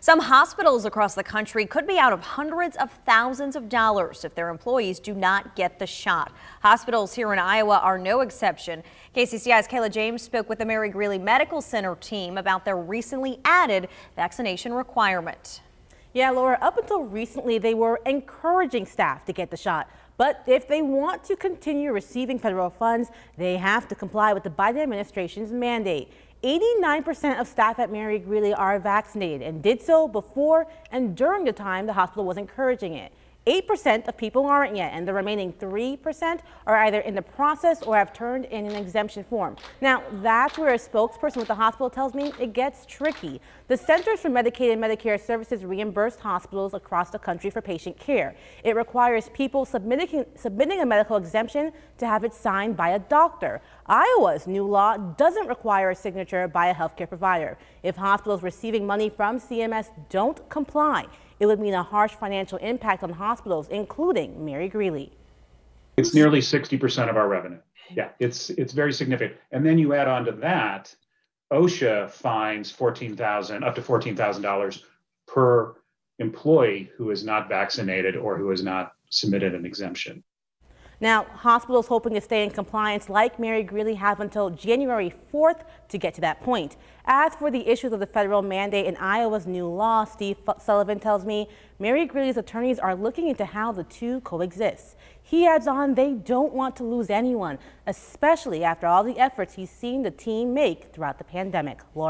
Some hospitals across the country could be out of hundreds of thousands of dollars if their employees do not get the shot. Hospitals here in Iowa are no exception. KCCI's Kayla James spoke with the Mary Greeley Medical Center team about their recently added vaccination requirement. Yeah, Laura, up until recently, they were encouraging staff to get the shot. But if they want to continue receiving federal funds, they have to comply with the Biden administration's mandate. 89% of staff at Mary Greeley are vaccinated and did so before and during the time the hospital was encouraging it. 8% of people aren't yet, and the remaining 3% are either in the process or have turned in an exemption form. Now, that's where a spokesperson with the hospital tells me it gets tricky. The Centers for Medicaid and Medicare Services reimbursed hospitals across the country for patient care. It requires people submitting, submitting a medical exemption to have it signed by a doctor. Iowa's new law doesn't require a signature by a healthcare provider. If hospitals receiving money from CMS don't comply, it would mean a harsh financial impact on hospitals, including Mary Greeley. It's nearly 60% of our revenue. Yeah, it's it's very significant. And then you add on to that, OSHA fines 14,000 up to $14,000 per employee who is not vaccinated or who has not submitted an exemption. Now, hospitals hoping to stay in compliance like Mary Greeley have until January 4th to get to that point. As for the issues of the federal mandate in Iowa's new law, Steve Sullivan tells me Mary Greeley's attorneys are looking into how the two coexist. He adds on they don't want to lose anyone, especially after all the efforts he's seen the team make throughout the pandemic. Laura